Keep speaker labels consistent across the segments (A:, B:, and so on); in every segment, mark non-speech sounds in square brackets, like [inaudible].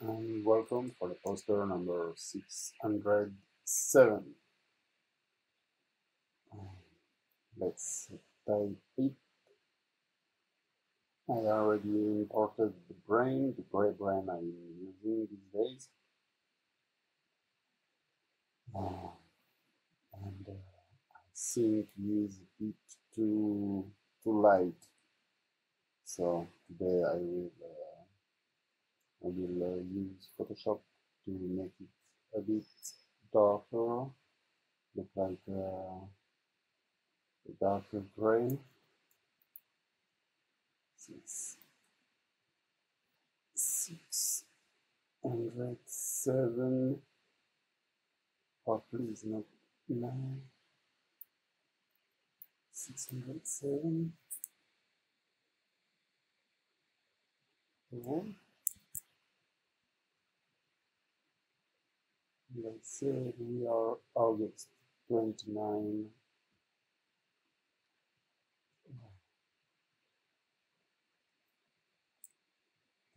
A: and welcome for the poster number 607. Let's type it. I already imported the brain, the gray brain I'm using these days. Uh, and uh, I think is a bit too, too light. So today I will uh, I will uh, use Photoshop to make it a bit darker, look like uh, a darker gray. Six, six hundred seven. Oh, please, not nine. Six hundred seven. One. Let's say we are August 29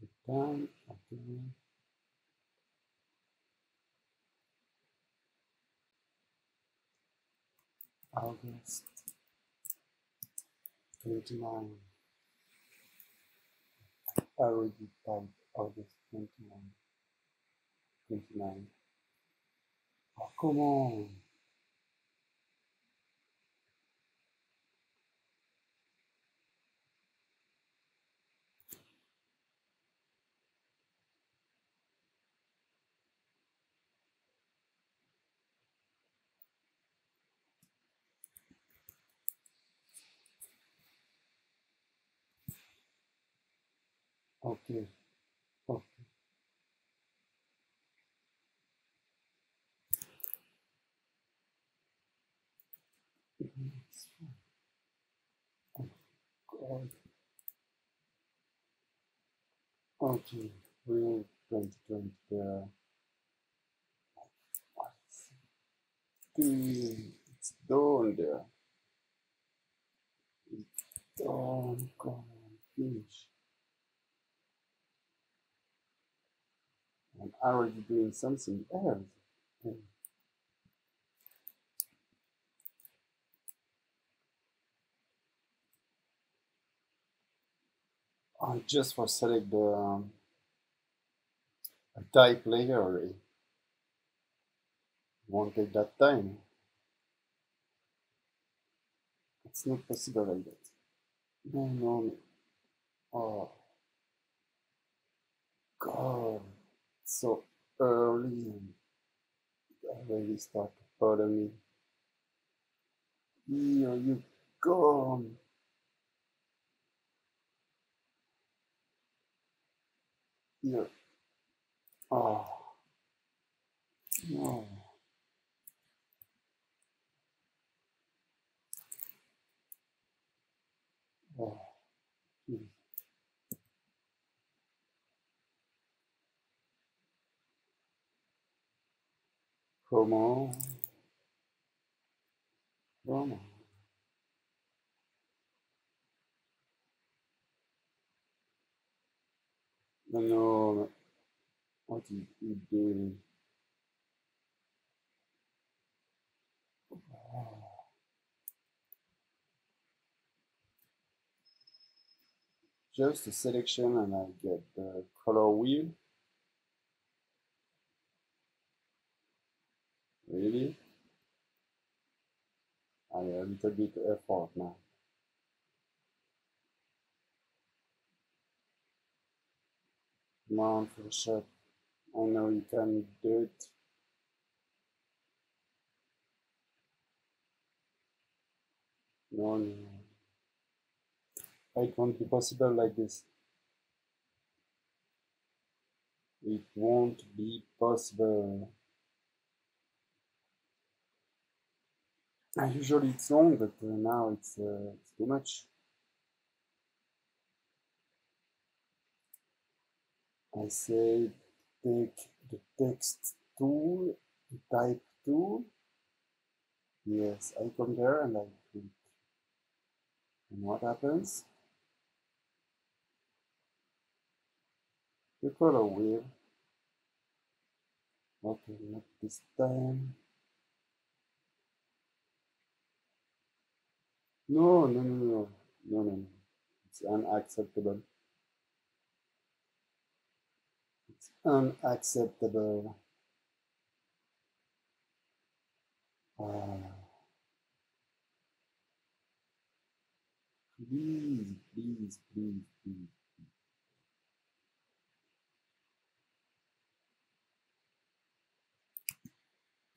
A: the time again August 29 I already typed August 29 29 Oh, come on. Okay. Okay. It's fine. Oh, God. Okay. Real 2020 there. What's doing? It's done there. It's done. Come on. Finish. I'm already doing something else. Hmm. I just for select the um, type layer array. Won't take that time. It's not possible like that. No, no, no. Oh, God. So early and already start to bother me. Here you gone. Here. Oh, no. Oh, geez. Come on. Come on. No, no, no. What is he doing? Just a selection and I get the color wheel. Really? I am a little bit effort now. Come on, Photoshop. I know you can do it. No, no. It won't be possible like this. It won't be possible. Uh, Usually it's long, but uh, now it's, uh, it's too much. I say take the text tool, the type tool. Yes, I come there and I click. And what happens? The color wheel Okay, not this time. No, no, no, no, no, no, no. It's unacceptable. It's unacceptable. Ah, please, please, please, please.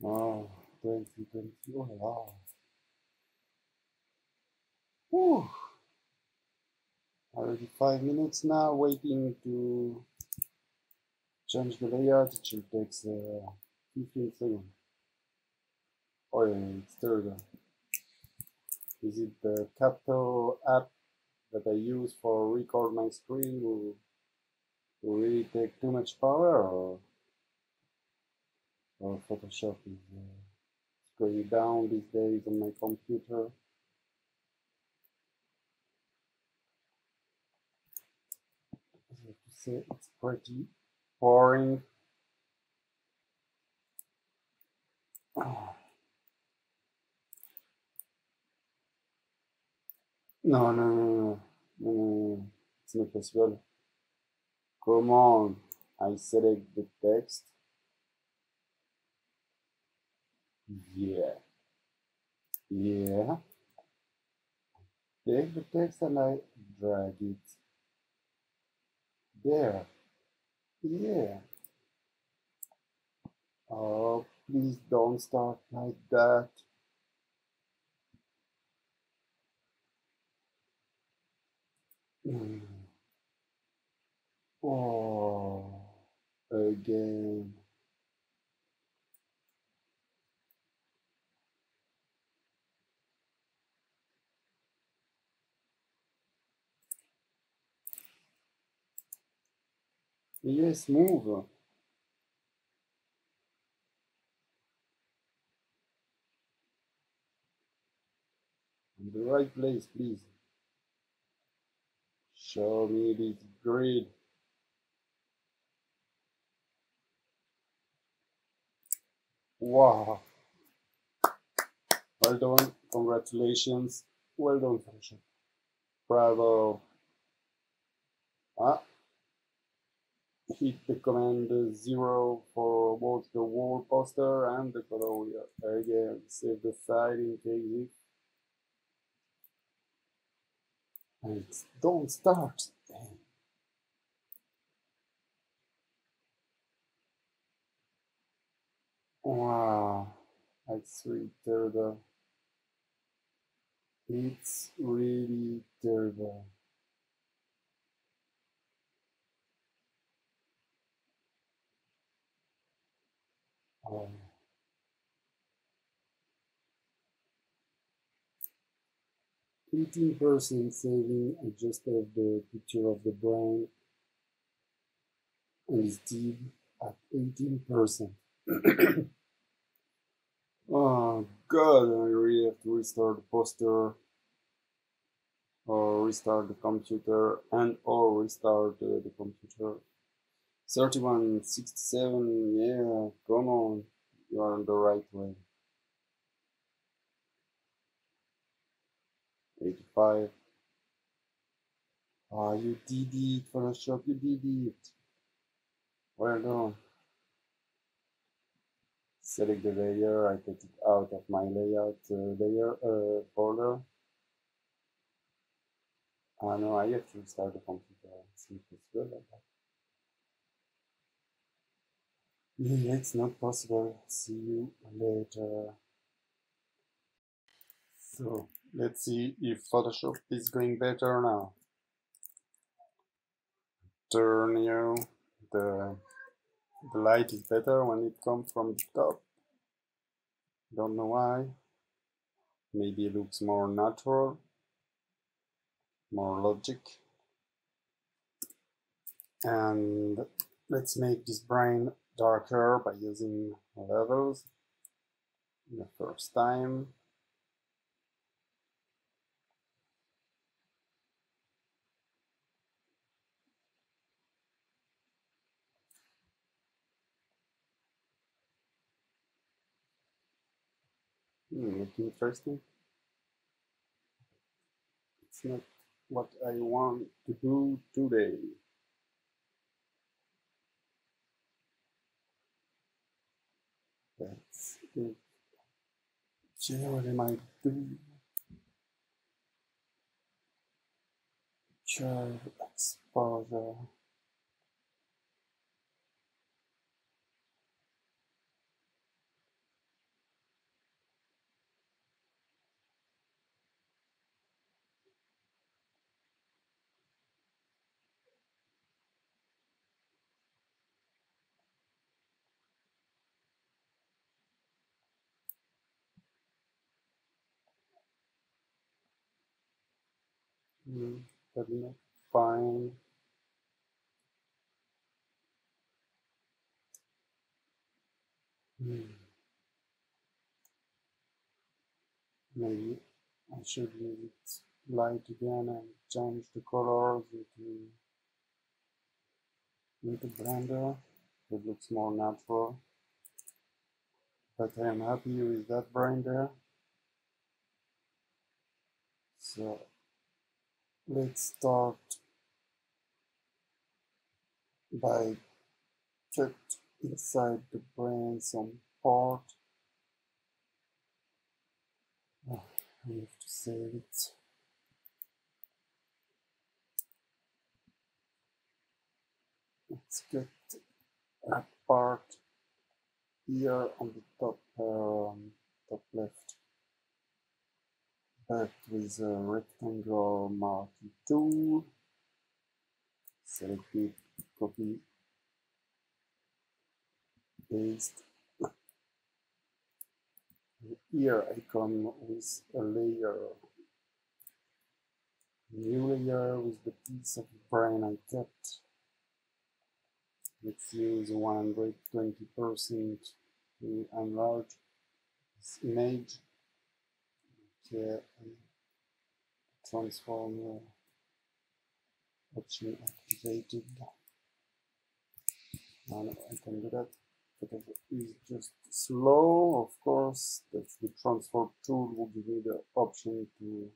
A: Oh, 2020. Oh, wow. Whew. Already five minutes now, waiting to change the layout. It should take uh, 15 seconds. Oh, yeah, it's terrible. Is it the Capto app that I use for record my screen will, will really take too much power or, or Photoshop is uh, going down these days on my computer? I to say it's pretty boring. No, no, no, no, no, it's not possible. Come on, I select the text. Yeah, yeah. Take the text and I drag it there. Yeah. Oh, please don't start like that. Mm. Oh, again. Yes, move. In the right place, please. Show me this grid. Wow. Well done. Congratulations. Well done. Bravo. Ah, hit the command zero for both the wall poster and the color. Again, save the file in case. And don't start. Wow, that's really terrible. It's really terrible. Eighteen percent saving. Just have the picture of the brain and it's deep at eighteen percent. [coughs] oh god, I really have to restart the poster or restart the computer and or restart uh, the computer. 3167, yeah, come on, you are on the right way. 85. Ah, oh, you did it, Photoshop, you did it. Well done. Select the layer, I take it out of my layout uh, layer uh, folder. Ah, no, I have to restart the computer. See if it's good like that. It's not possible. See you later. So let's see if Photoshop is going better now. Turn you the the light is better when it comes from the top. Don't know why. Maybe it looks more natural, more logic. And let's make this brain darker by using levels the first time. Hmm, interesting. It's not what I want to do today. What am I doing? Picture exposure. Not fine. Maybe I should leave it light again and change the colors into into Blender. It looks more natural. But I am happy with that Blender. So let's start by cut inside the brain some part. Oh, I have to save it. Let's get that part here on the top, um, top left. Back with a rectangle marquee tool. Select it, copy, paste. Here I come with a layer, new layer with the piece of brain I kept. Let's use 120% to enlarge this image. Okay, transform option activated. And I can do that because it is just slow. Of course, that's the transform tool will give me the option to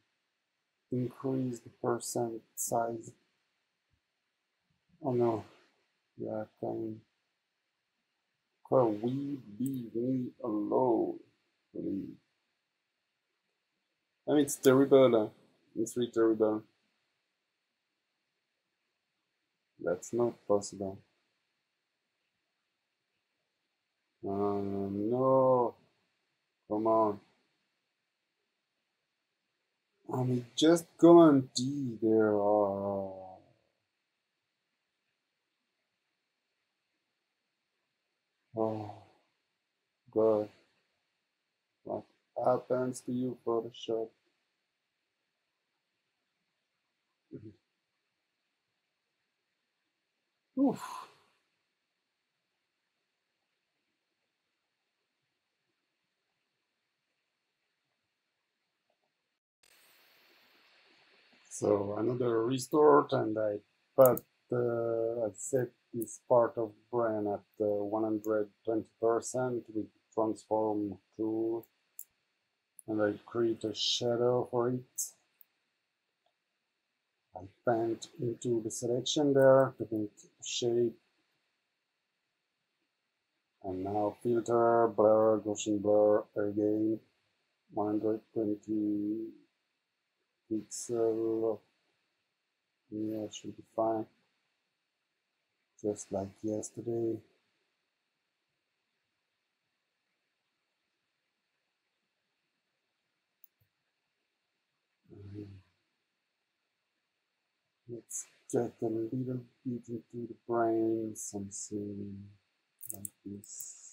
A: increase the percent size. Oh no, yeah, can can we be me alone, please? I mean, it's terrible. It's really terrible. That's not possible. Um, no, come on. I mean, just commented there. Oh, oh, God. Happens to you, Photoshop? Oof. So another restart, and I put uh, I set this part of brain at uh, 120% with transform tool, and I create a shadow for it. I paint into the selection there to make shape, and now filter, blur, Gaussian blur again, 120 pixel. Yeah, should be fine. Just like yesterday. Let's get a little bit into the brain, something like this.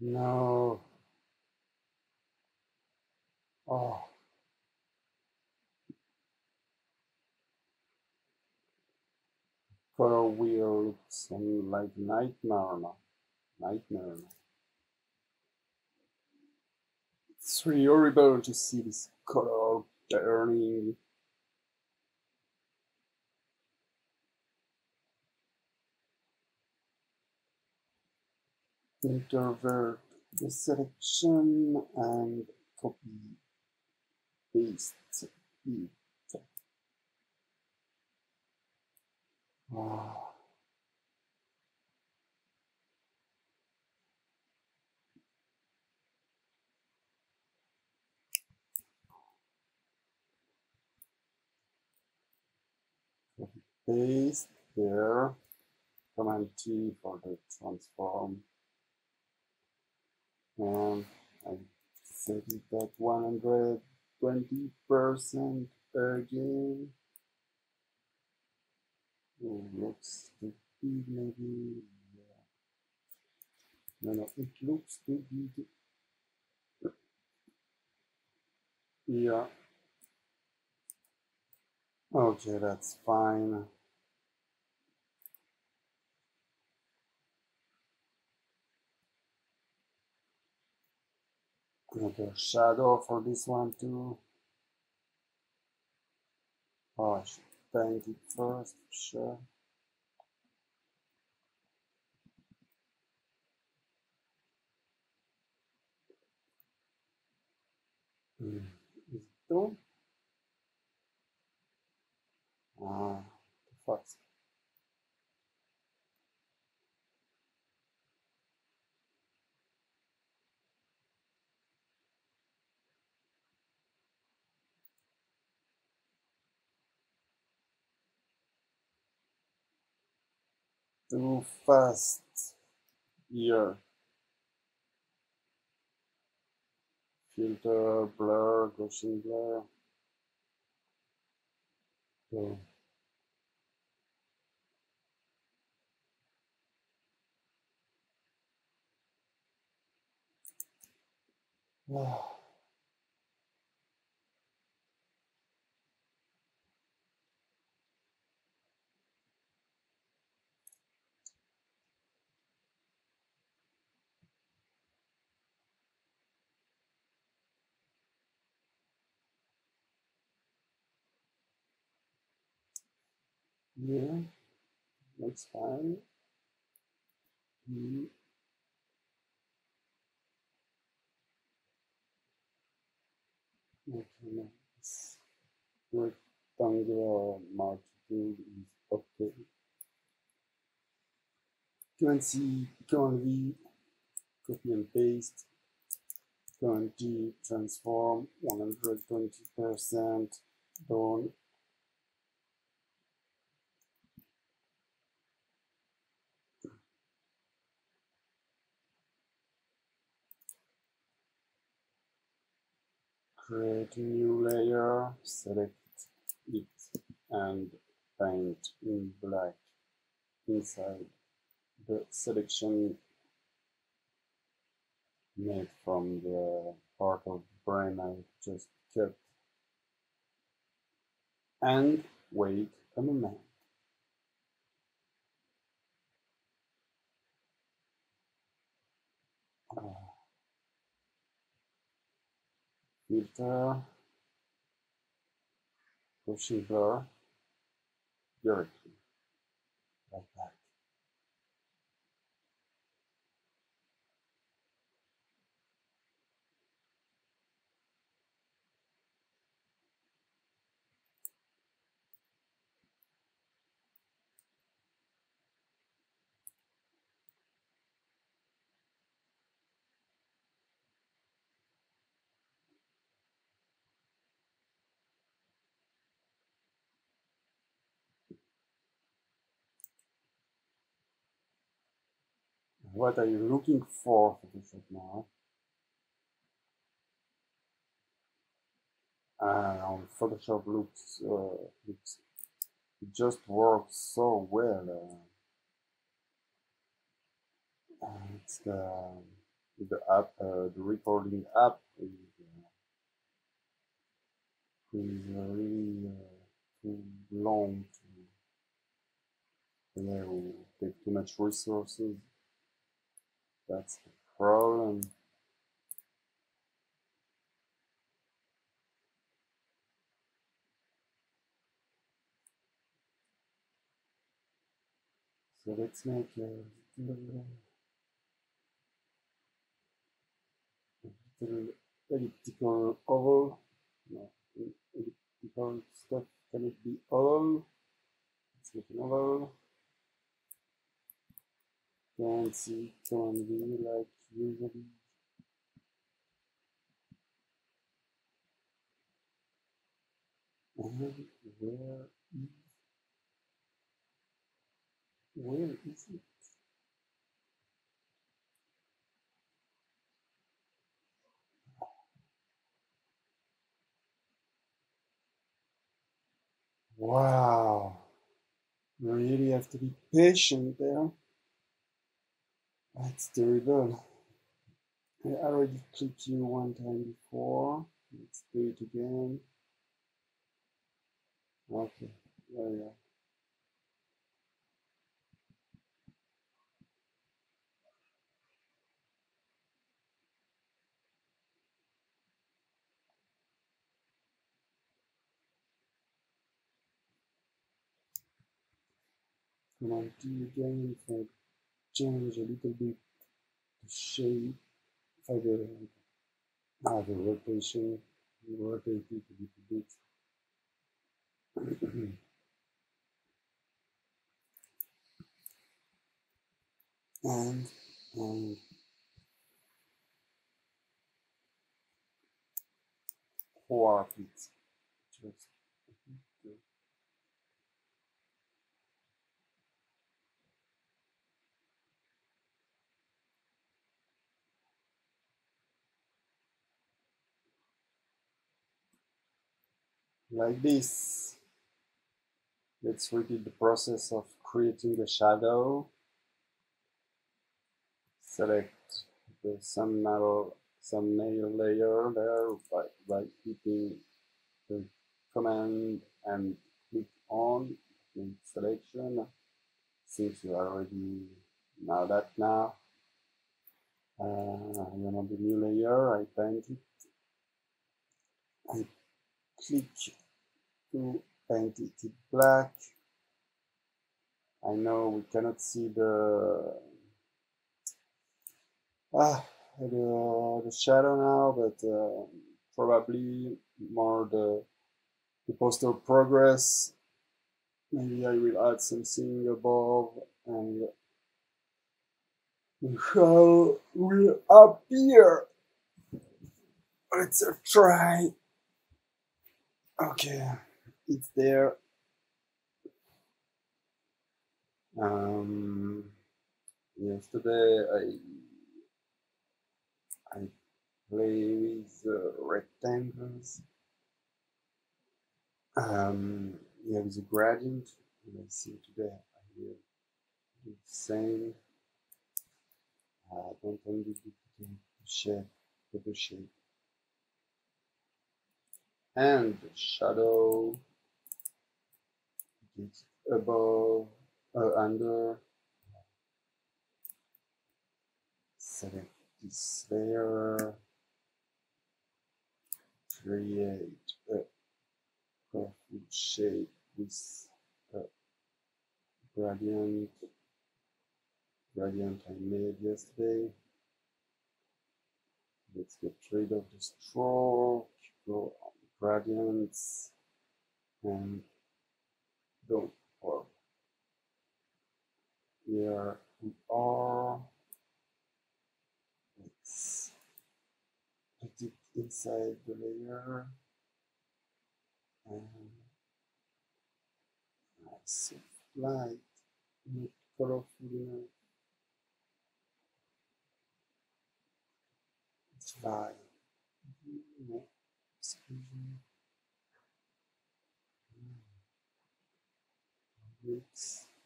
A: No. Oh. For a wheel, some like nightmare now. Nightmare. It's really horrible to see this color burning Introvert uh, the selection and copy paste it. Paste there. Command T for the transform. And I set it at 120% again. Oh, looks too big, maybe. Yeah. No, no, it looks too big. Yeah. Okay, that's fine. Another shadow for this one too. Oh, I should paint it first, sure. Mm. Is it done? Ah, the fuck's too fast here. Filter, blur, Gaussian blur. So, yeah, looks fine. Mm, Okay, this rectangular margin is okay. Command C, Command V, copy and paste. T, transform 120% done. Create a new layer, select it and paint in black inside the selection made from the part of brain I just cut and wait a moment. Filter, Gaussian blur directly like that. What are you looking for now? Uh, Photoshop looks, uh, it just works so well. Uh, it's the the app, uh, the recording app is, uh, is really uh, too long to play with. take too much resources. That's the problem. So let's make a little, little elliptical oval. No, elliptical stuff cannot be oval. Let's make an oval. Can see can be like usually. And where is where is it? Wow. You really have to be patient there. That's terrible. I already clicked you one time before. Let's do it again. Okay, there we go. Come on, do again if I change a little bit the shape, I go ah, the rotation, rotate it a little bit. and and it just like this. Let's repeat the process of creating a shadow. Select the thumbnail, thumbnail layer there by, by hitting the command and click on in selection. Since you already know that now. Uh, I'm on the new layer, I paint it. I click to paint it black. I know we cannot see the ah the, the shadow now, but uh, probably more the the poster progress. Maybe I will add something above and how will appear. Let's try. Okay, it's there. Um, yesterday I I play with uh, rectangles. Um, yeah, with a gradient. And I see today I will do the same. Uh, don't only do the shape, but the shape and the shadow gets above uh, under select this layer create a profile shape with a gradient gradient I made yesterday let's get rid of the stroke go on gradients and don't. Here we are. Let's put it inside the layer and nice light, not colorful enough. It's fine. Mm-hmm. Exclusion. Mix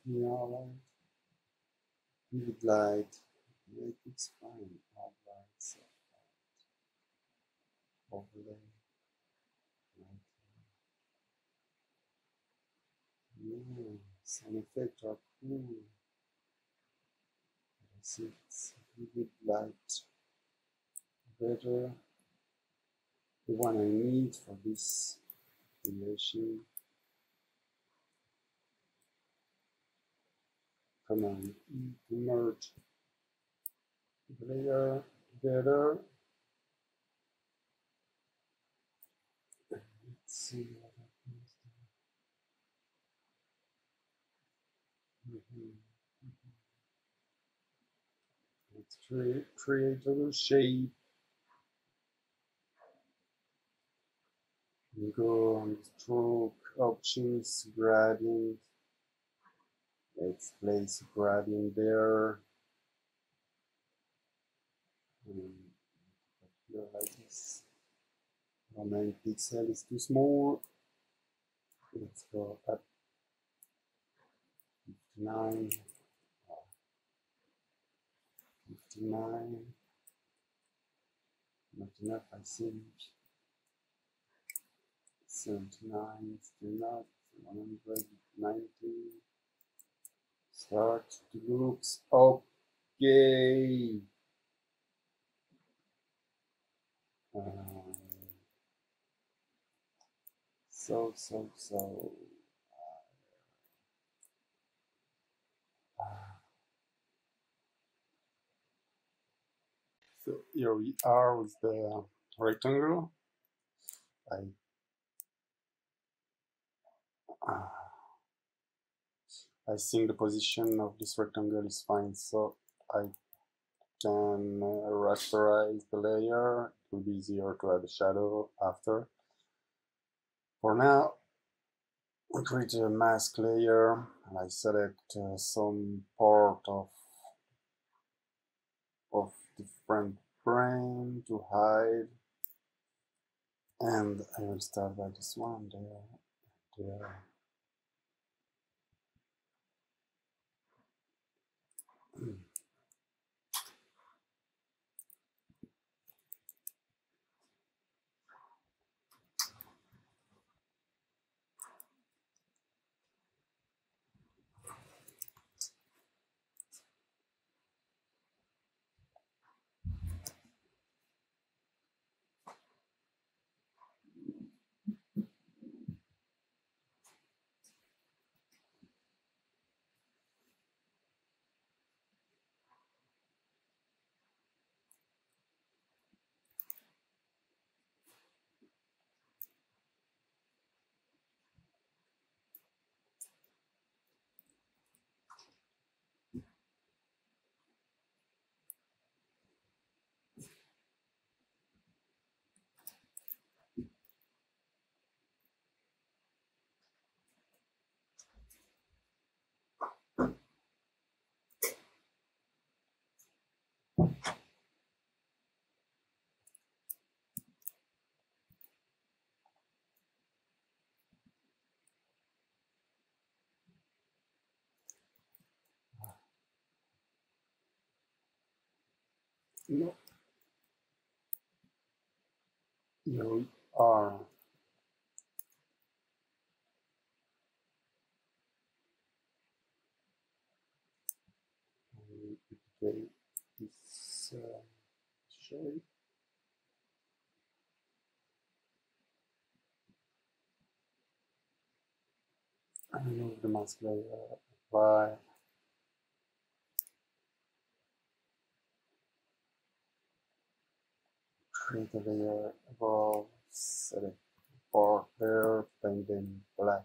A: near light. Vivid light. Make it fine. Outline light. Overlay. Yeah, some effects are cool. it's little bit light better the one I need for this relation to merge layer together let's see what happens mm -hmm. Let's create, create a little shape. And go on stroke options, gradient. Let's place gradient there. Hmm. And here like this. Our 9 pixel is too small. Let's go up 59. 59 not enough I think 79 still not 190 start looks okay um, so so so So here we are with the rectangle. I uh, I think the position of this rectangle is fine, so I can uh, rasterize the layer. It will be easier to add a shadow after. For now, we create a mask layer and I select uh, some part of of different brain to hide and I will start by this one there there Mm-hmm. [clears throat] No. You are duplicate this uh, shape. And remove the mask layer, apply create layer above, select there, paint in black.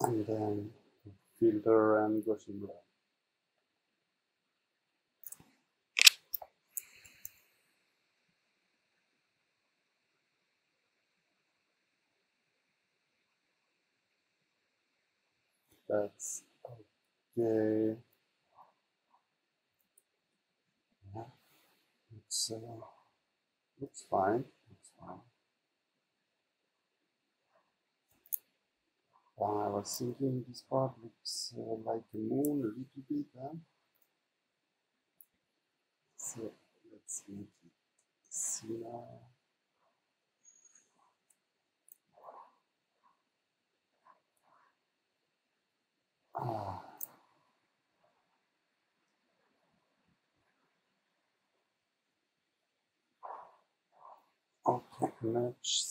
A: And then filter and Gaussian blur. That's okay. Uh, looks fine. Looks fine. I was thinking this part looks uh, like a moon a little bit. Huh? So let's make it now. Ah,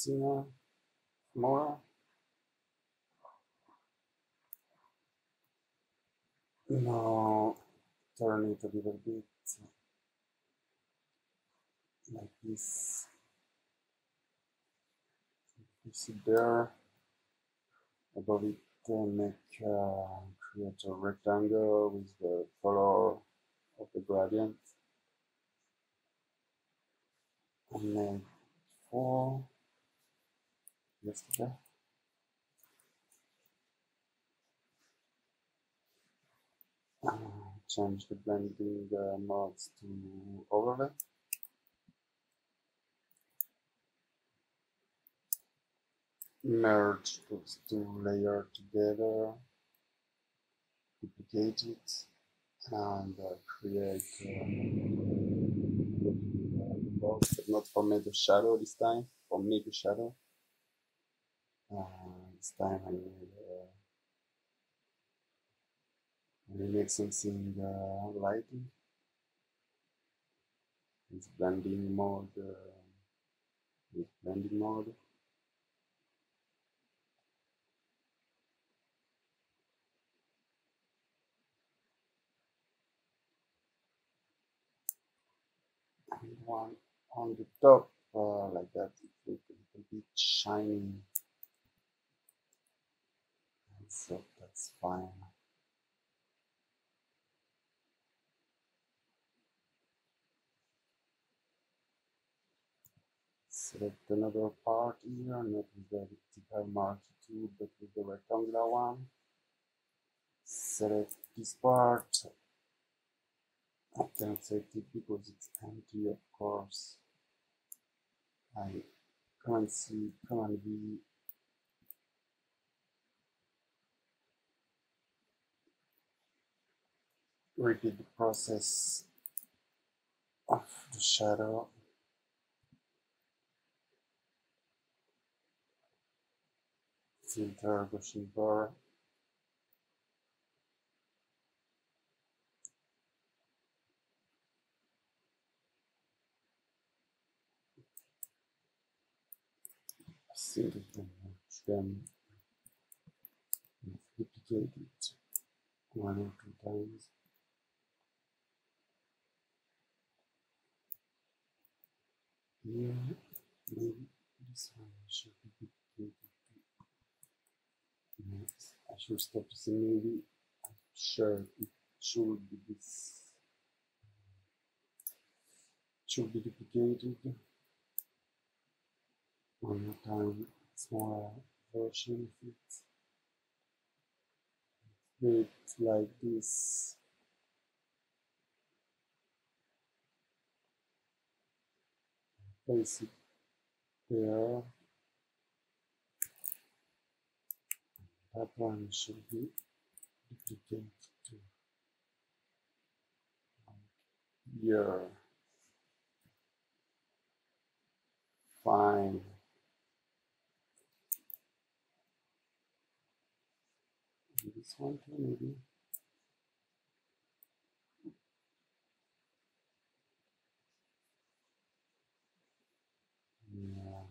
A: here more. Now turn it a little bit like this. You see there above it, make uh, create a rectangle with the color of the gradient. And then four yesterday. Uh, change the blending uh, modes to overlay. Merge those two layers together, duplicate it, and uh, create box, but not for make a shadow this time, for make a shadow. Uh, this time I need uh, I make something uh, lighting. It's blending mode. Uh, blending mode. One on the top, uh, like that, it looks a little bit shiny. And so that's fine. Select another part here, not with the vertical marquee tool, but with the rectangular one. Select this part. I can't select it because it's empty, of course. I Command C, Command V. Repeat the process of the shadow. Filter Gaussian blur. I think I can them. Duplicate it one or two times. Yeah, maybe this one should be duplicated. Yes, I should stop to see maybe. I'm sure it should be this. Should be duplicated. One more time, smaller version of it. Do it like this. Place it there. That one should be duplicated too. Here. Fine. This one too, maybe. Yeah.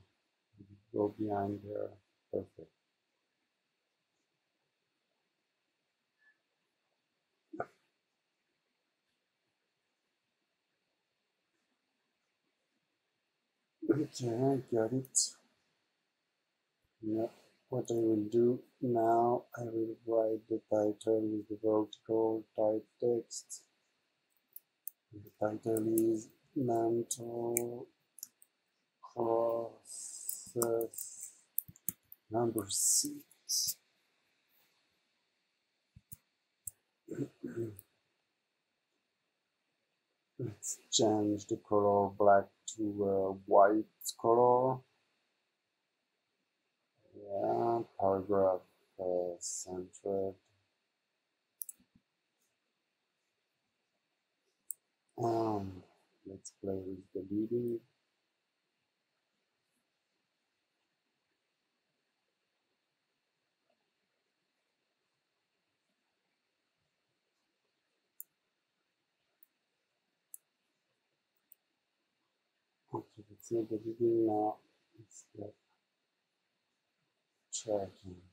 A: Go behind there. Perfect. Okay, I got it. Yeah. What I will do now, I will write the title with the vertical type text. The title is Mental Process number six. Let's change the color black to uh, white color. Yeah, paragraph uh, centered. Um, let's play with the leading. Okay, let's make the leading now. It's the tracking.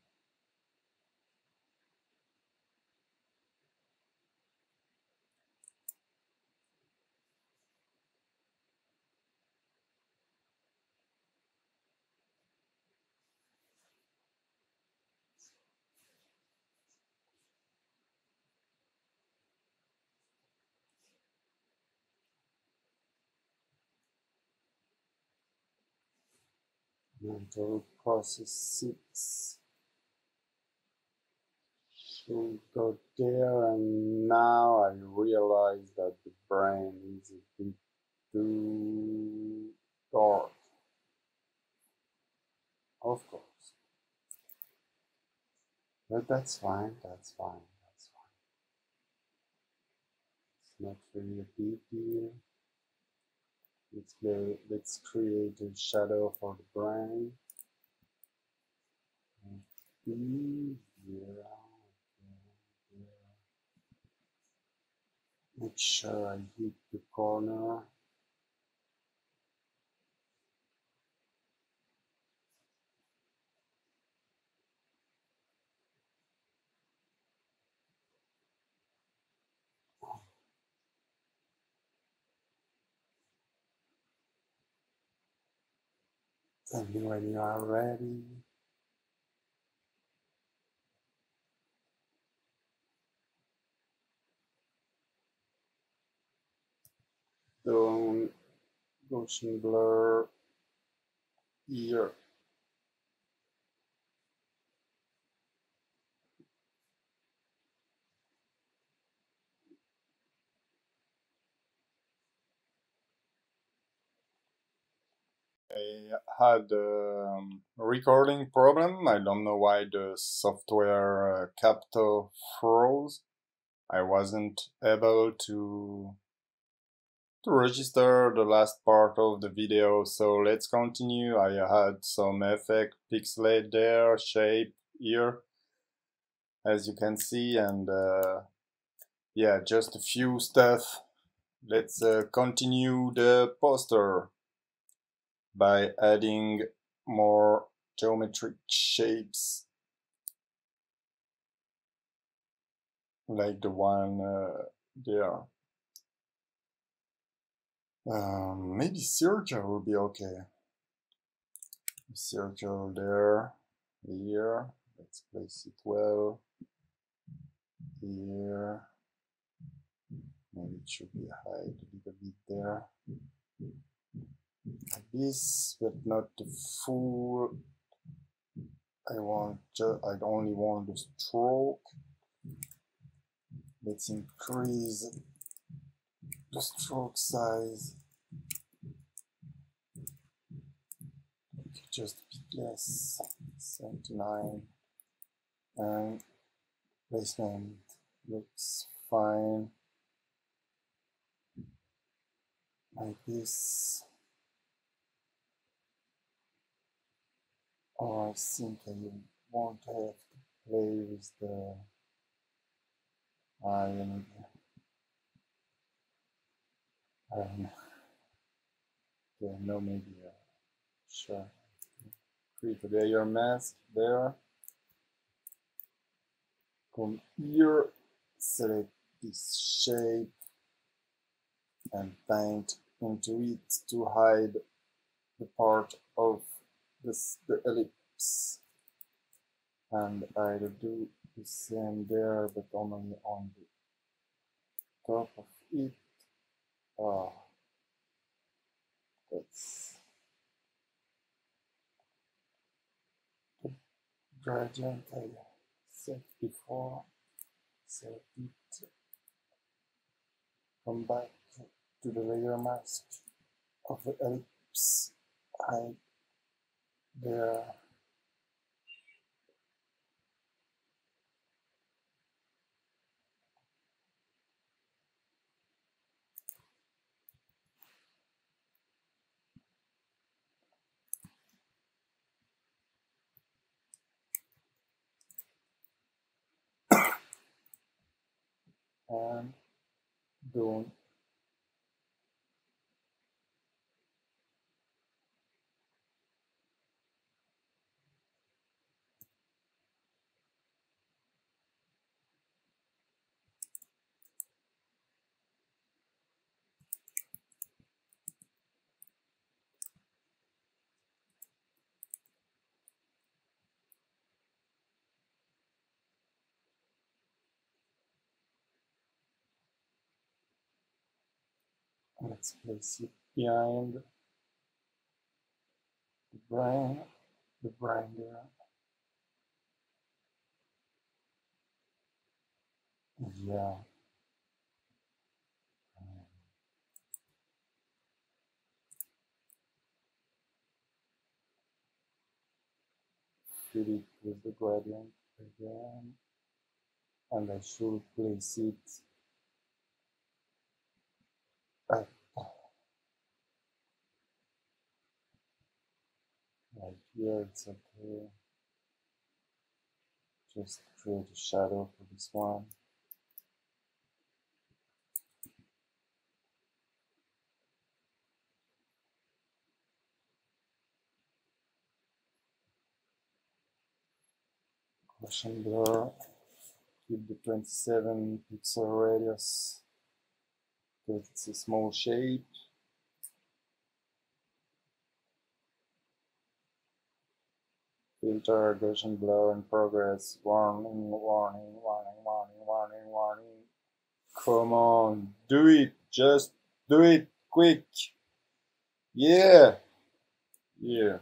A: Mental process six should go there and now I realize that the brain is a bit too dark. Of course. But that's fine that's fine that's fine. It's not really a big deal Let's go, let's create a shadow for the brain. Make sure I hit the corner. Me when you are ready. Don't Gaussian blur here.
B: Had a um, recording problem. I don't know why the software uh, Capto froze. I wasn't able to to register the last part of the video. So let's continue. I had some effect pixelate there, shape here, as you can see, and uh, yeah, just a few stuff. Let's uh, continue the poster by adding more geometric shapes like the one uh, there. Um, maybe circle will be okay. Circle there, here. Let's place it well. Here. Maybe it should be hide a little bit there this, but not the full. I want I only want the stroke. Let's increase the stroke size. Just a bit less, 79. And placement looks fine. Like this. Oh, I think I won't have to play with the iron. I don't know. Yeah, no, maybe. Uh, sure. Create a layer mask there. Come here, select this shape and paint into it to hide the part of this the ellipse. And I'll do the same there but only on the top of it. Ah that's the gradient I set before. Set it. Come back to the layer mask of the ellipse. I there [coughs] and don't Let's place it behind the brain, the brain there. Yeah. Fill it with the gradient again, and I should place it right here. It's okay. Just create a shadow for this one. Gaussian blur, keep the 27 pixel radius it's a small shape. Filter, Gaussian blur in progress, warning, warning, warning, warning, warning, warning. Come on, do it, just do it quick. Yeah, yeah.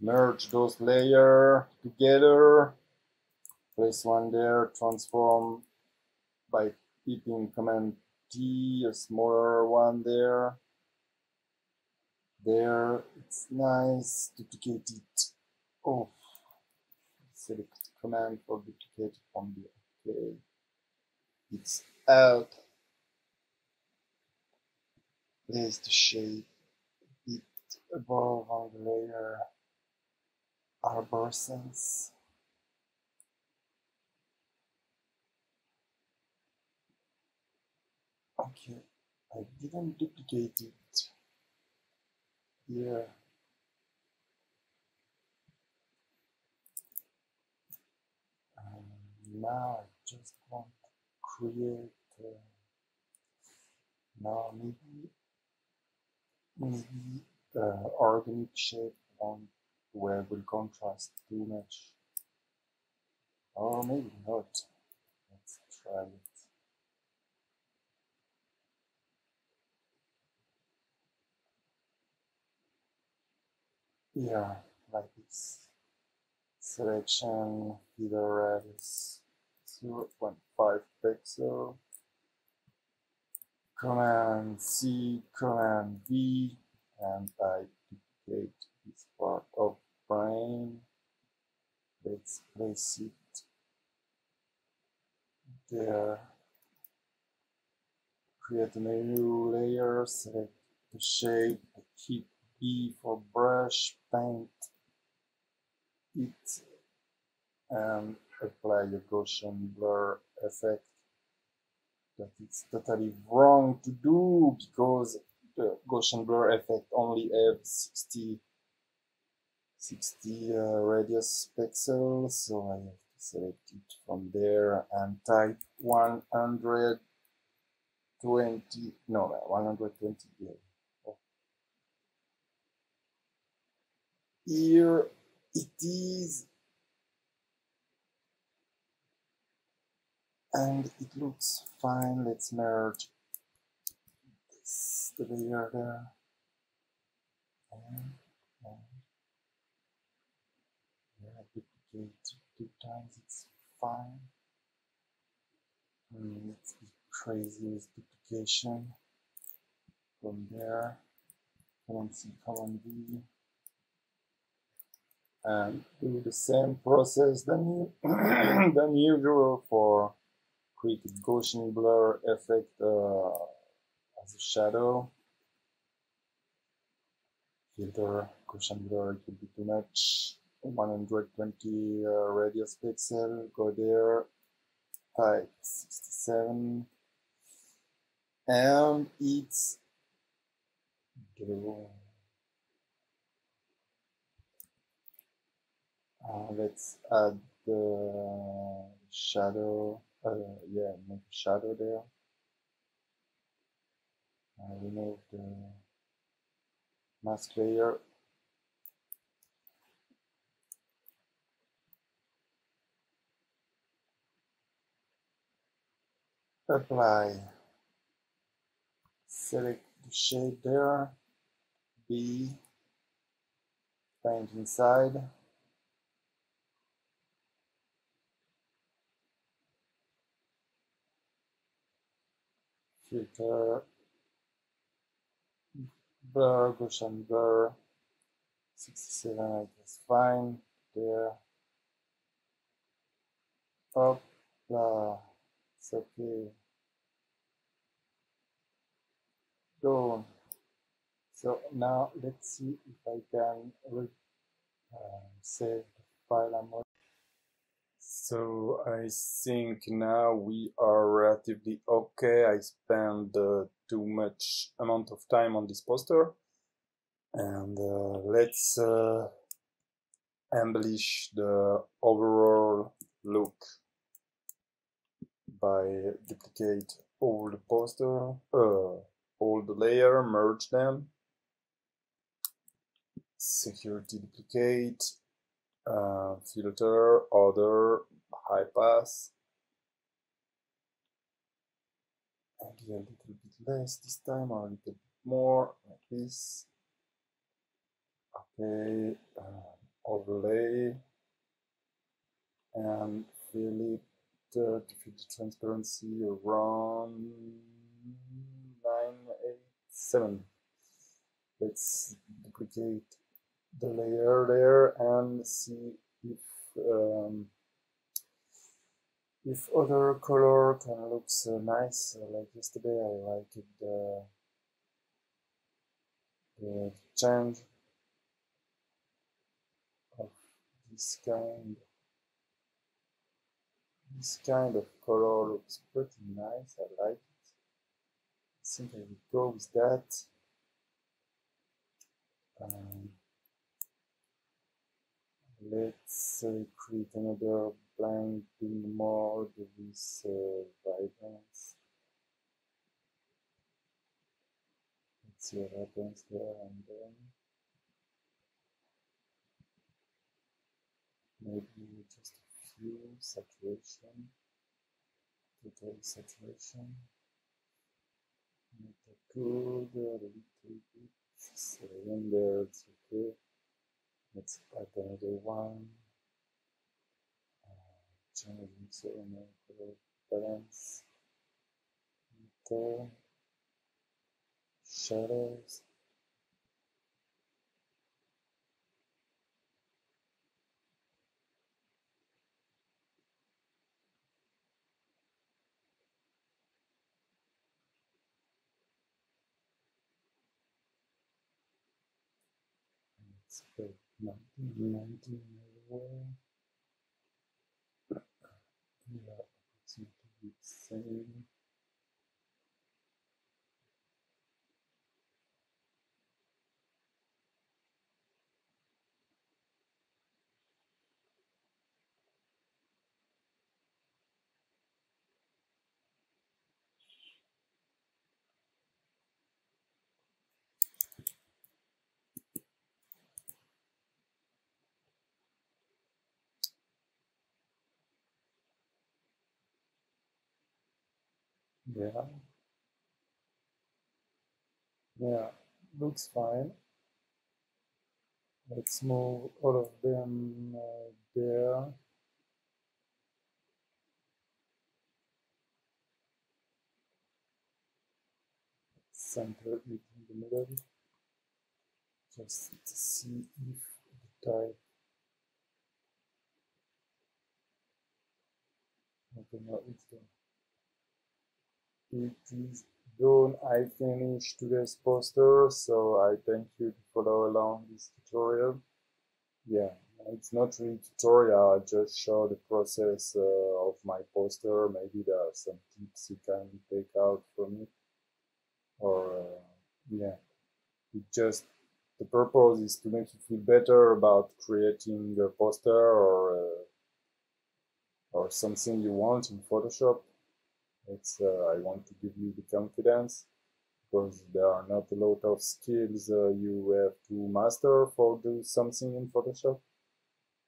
B: Merge those layers together. Place one there. Transform by hitting command T a smaller one there. There it's nice. Duplicate it. Oh select command for duplicate from the okay it's out. Place the shape. A bit above on the layer arborescence okay I didn't duplicate it here and now I just want to create uh, now maybe maybe uh, organic shape on where will contrast too much. Or maybe not. Let's try. Yeah, like this. Selection, feather radius 0.5 pixel. Command C, Command V, and I duplicate this part of brain. Let's place it there. Create a new layer, select the shape, keep B for brush, paint it, and apply a Gaussian blur effect. That it's totally wrong to do because the Gaussian blur effect only have 60 60 uh, radius pixels so I have to select it from there and type 120 no 120 yeah. Oh. Here it is. And it looks fine. Let's merge this the layer there. And duplicate two times, it's fine. Mm, let's be crazy with duplication. From there, Command C, Command V, and do the same process than, [clears throat] than usual for create Gaussian blur effect uh, as a shadow. Filter Gaussian blur, it could be too much. 120 uh, radius pixel, go there, type 67, and it's drawn. Uh, let's add the shadow, uh, yeah, make a shadow there. I remove the mask layer. Apply. Select the shade there, B, paint inside, filter, blur, Gaussian blur, 67 I guess fine, there, up, blah, it's okay. Go. So now let's see if I can uh, save the file I'm so I think now we are relatively okay. I spent uh, too much amount of time on this poster. And uh, let's uh, embellish the overall look by duplicate all the poster, uh, all the layer, merge them, security duplicate, uh, filter, other, high pass, maybe a little bit less this time or a little bit more like this. Okay, uh, overlay and fill it to fit the transparency around 987. Let's duplicate the layer there and see if um, if other color of looks uh, nice uh, like yesterday I liked the, the change of this kind this kind of color looks pretty nice I like it. I think I will go with that. Um, let's uh, create another being more with uh, vibrance let's see what happens there. And then maybe just a few saturation. Total saturation. Not that good a little bit. So it's okay. Let's add another one uh, color balance filter shadows Let's put 1990 everywhere. Yeah, approximately the same. Yeah, yeah, looks fine. Let's move all of them uh, there. Center it in the middle. Just to see if the type. Okay, now it's done. It is done. I finished today's poster, so I thank you to follow along this tutorial. Yeah, it's not really tutorial, I just show the process uh, of my poster. Maybe there are some tips you can take out from it. Or, uh, yeah, it just, the purpose is to make you feel better about creating a poster or, uh, or something you want in Photoshop. It's, uh, I want to give you the confidence because there are not a lot of skills uh, you have to master for do something in Photoshop,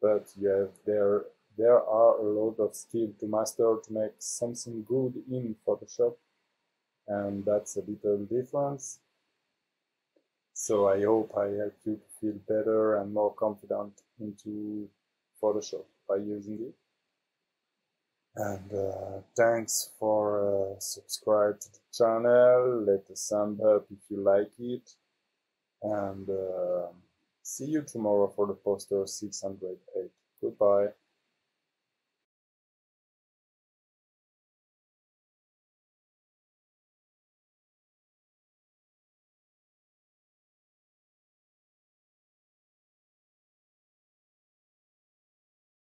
B: but you have there there are a lot of skill to master to make something good in Photoshop.
A: and that's a little difference. So I hope I help you feel better and more confident into Photoshop by using it. And uh, thanks for uh, subscribe to the channel. Let a thumb up if you like it. And uh, see you tomorrow for the poster 608. Goodbye.